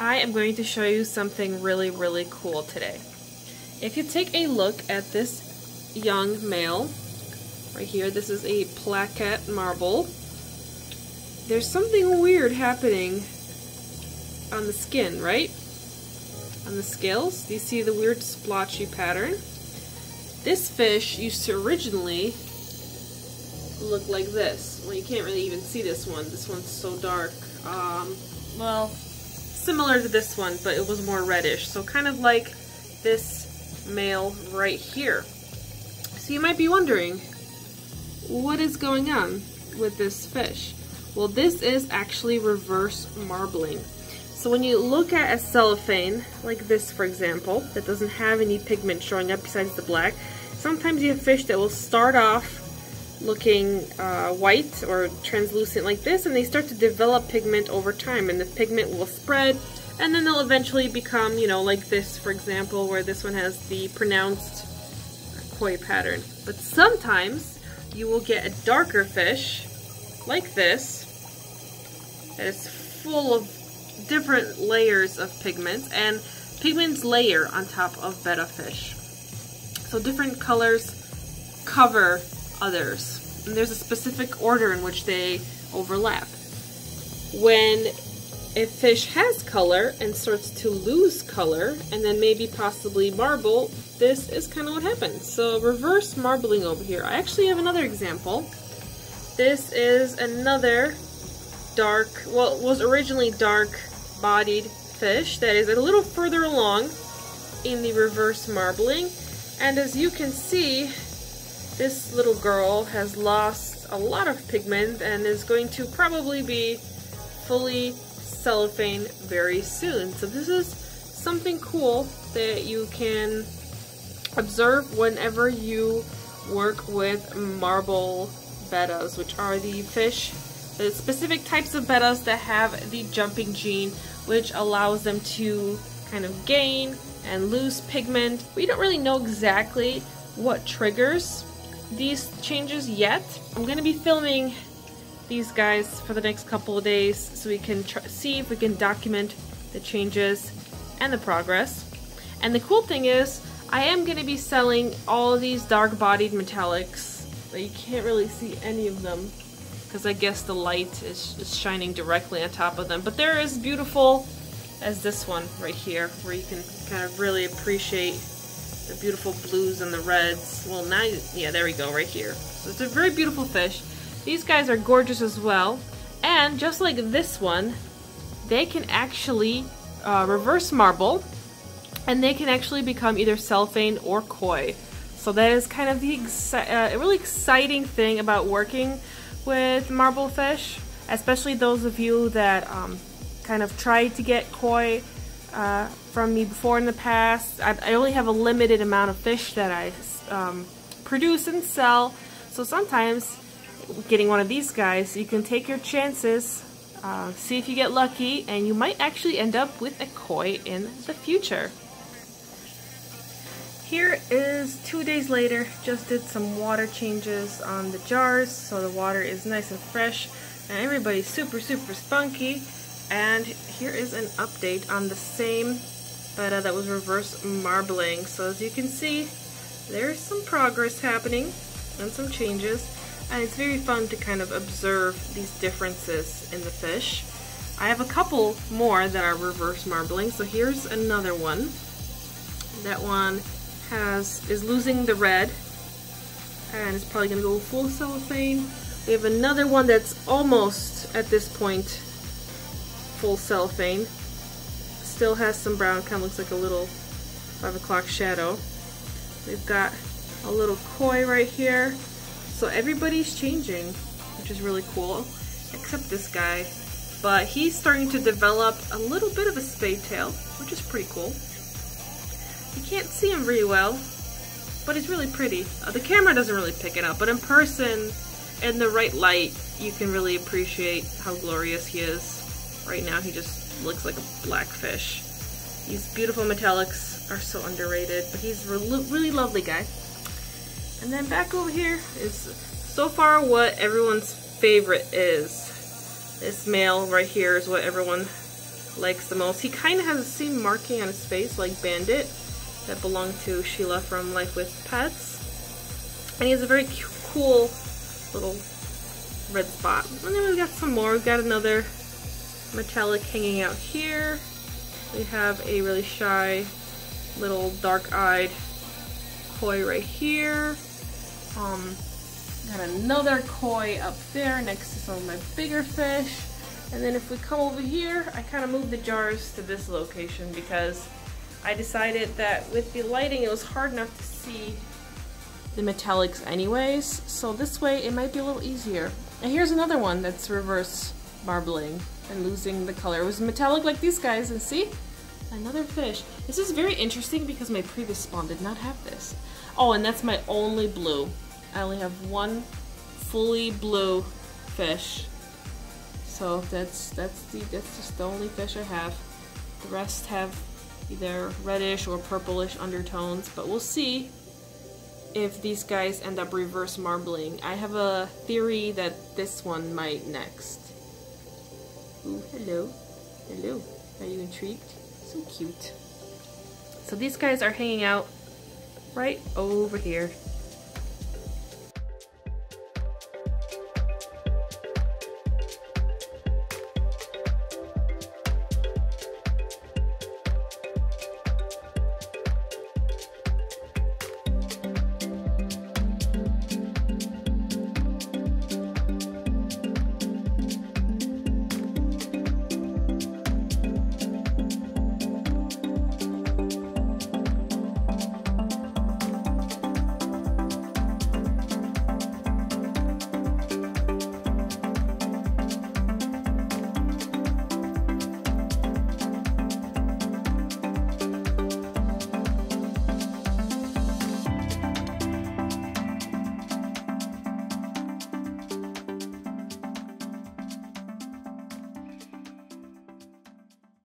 I am going to show you something really, really cool today. If you take a look at this young male, right here, this is a plakat marble. There's something weird happening on the skin, right? On the scales. Do you see the weird splotchy pattern? This fish used to originally look like this. Well, you can't really even see this one. This one's so dark. Um, well, similar to this one, but it was more reddish. So kind of like this male right here. So you might be wondering, what is going on with this fish? Well, this is actually reverse marbling. So when you look at a cellophane, like this for example, that doesn't have any pigment showing up besides the black, sometimes you have fish that will start off looking uh, white or translucent like this and they start to develop pigment over time and the pigment will spread and then they'll eventually become you know like this for example where this one has the pronounced koi pattern. But sometimes you will get a darker fish like this that is full of different layers of pigments and pigments layer on top of betta fish. So different colors cover others. And there's a specific order in which they overlap. When a fish has color and starts to lose color, and then maybe possibly marble, this is kind of what happens. So reverse marbling over here. I actually have another example. This is another dark, well, was originally dark bodied fish that is a little further along in the reverse marbling. And as you can see, this little girl has lost a lot of pigment and is going to probably be fully cellophane very soon. So this is something cool that you can observe whenever you work with marble bettas, which are the fish, the specific types of bettas that have the jumping gene, which allows them to kind of gain and lose pigment. We don't really know exactly what triggers these changes yet. I'm going to be filming these guys for the next couple of days so we can see if we can document the changes and the progress. And the cool thing is, I am going to be selling all these dark-bodied metallics, you can't really see any of them because I guess the light is, is shining directly on top of them. But they're as beautiful as this one right here, where you can kind of really appreciate the beautiful blues and the reds. Well, now, yeah, there we go, right here. So it's a very beautiful fish. These guys are gorgeous as well. And just like this one, they can actually uh, reverse marble, and they can actually become either cellophane or koi. So that is kind of the uh, really exciting thing about working with marble fish, especially those of you that um, kind of tried to get koi uh, from me before in the past. I, I, only have a limited amount of fish that I um, produce and sell, so sometimes getting one of these guys, you can take your chances, uh, see if you get lucky, and you might actually end up with a koi in the future. Here is two days later, just did some water changes on the jars, so the water is nice and fresh, and everybody's super, super spunky. And here is an update on the same betta that was reverse marbling. So as you can see, there's some progress happening and some changes. And it's very fun to kind of observe these differences in the fish. I have a couple more that are reverse marbling. So here's another one. That one has is losing the red and it's probably gonna go full cellophane. We have another one that's almost at this point full cellophane. Still has some brown, kind of looks like a little 5 o'clock shadow. We've got a little koi right here. So everybody's changing, which is really cool, except this guy. But he's starting to develop a little bit of a spade tail, which is pretty cool. You can't see him very well, but he's really pretty. Uh, the camera doesn't really pick it up, but in person, in the right light, you can really appreciate how glorious he is. Right now he just looks like a black fish. These beautiful metallics are so underrated, but he's a really lovely guy. And then back over here is so far what everyone's favorite is. This male right here is what everyone likes the most. He kind of has the same marking on his face like Bandit that belonged to Sheila from Life with Pets. And he has a very cool little red spot. And then we've got some more. We've got another metallic hanging out here. We have a really shy little dark-eyed koi right here. Um, got another koi up there next to some of my bigger fish. And then if we come over here, I kind of moved the jars to this location because I decided that with the lighting it was hard enough to see the metallics anyways. So this way it might be a little easier. And here's another one that's reverse marbling and losing the color. It was metallic like these guys and see? Another fish. This is very interesting because my previous spawn did not have this. Oh, and that's my only blue. I only have one fully blue fish. So that's that's the that's just the only fish I have. The rest have either reddish or purplish undertones, but we'll see if these guys end up reverse marbling. I have a theory that this one might next. Hello. Hello. Are you intrigued? So cute. So these guys are hanging out right over here.